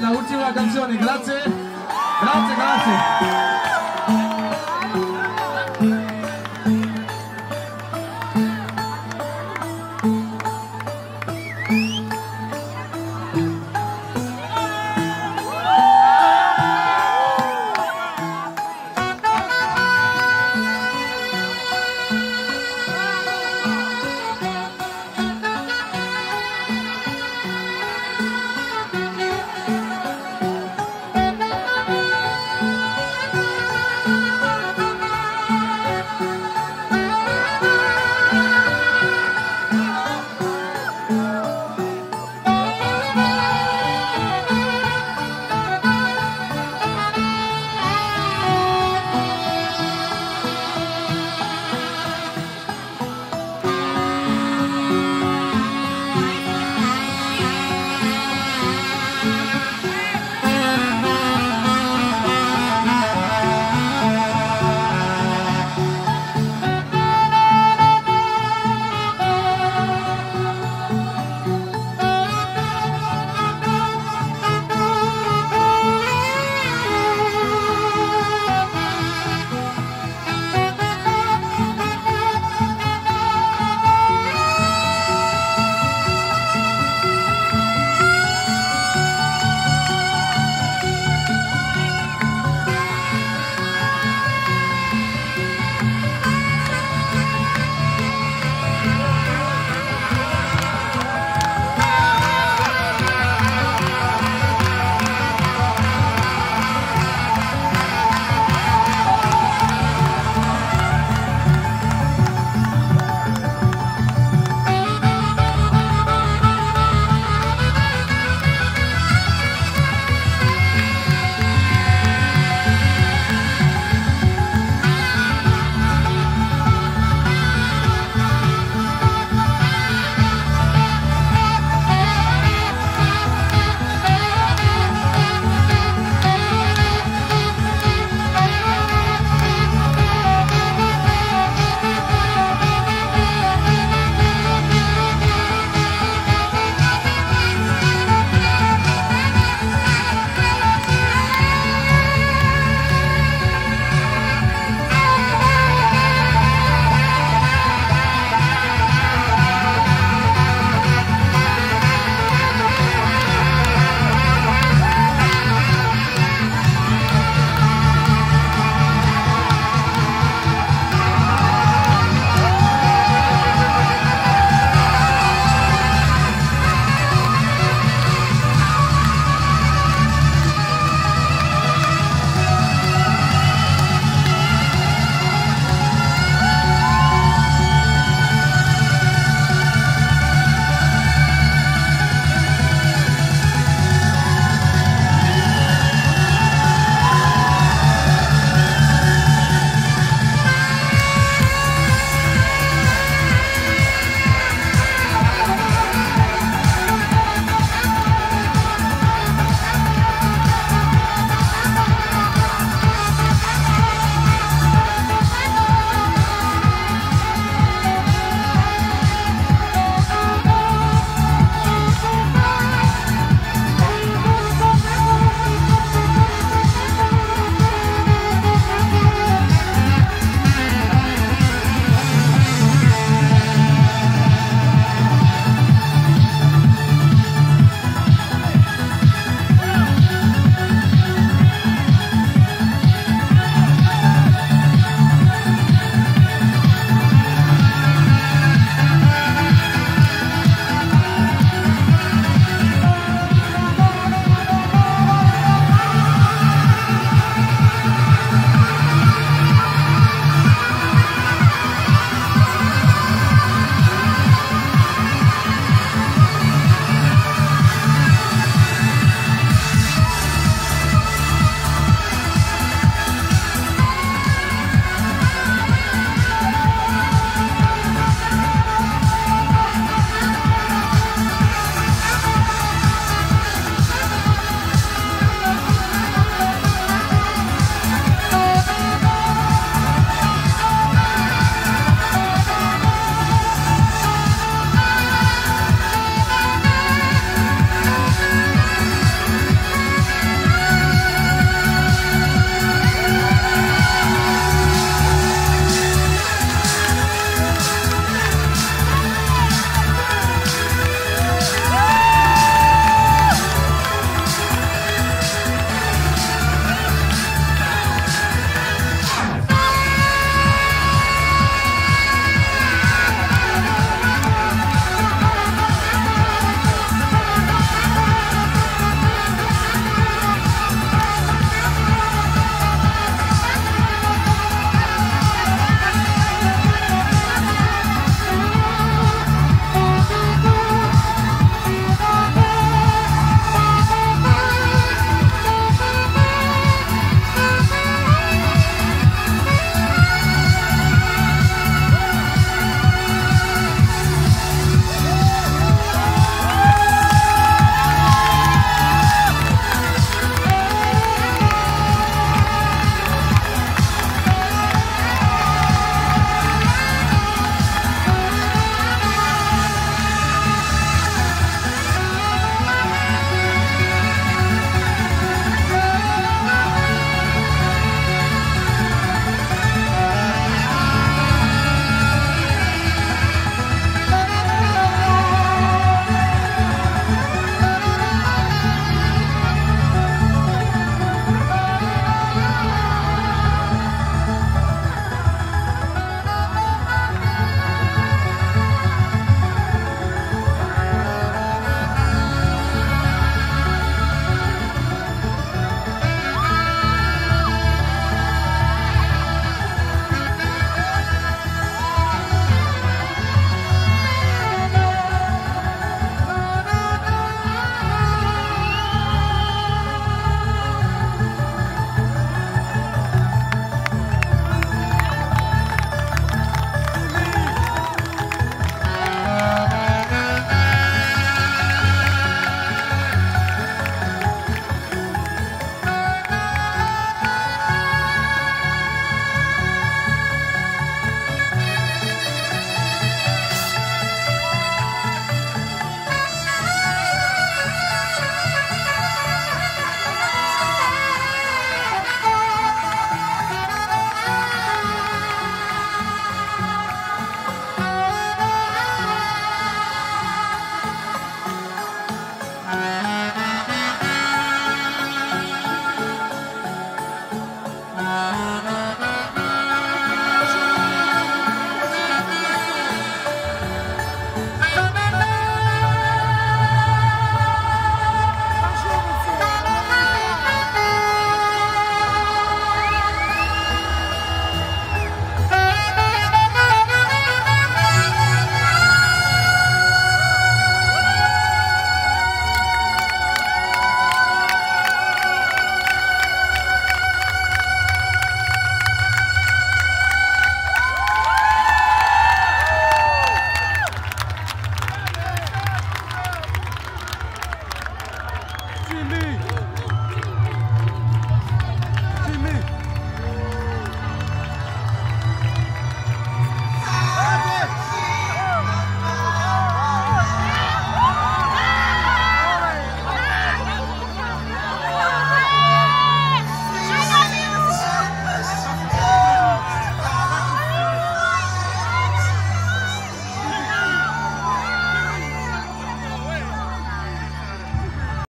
la ultima canzone, grazie. Grazie, grazie.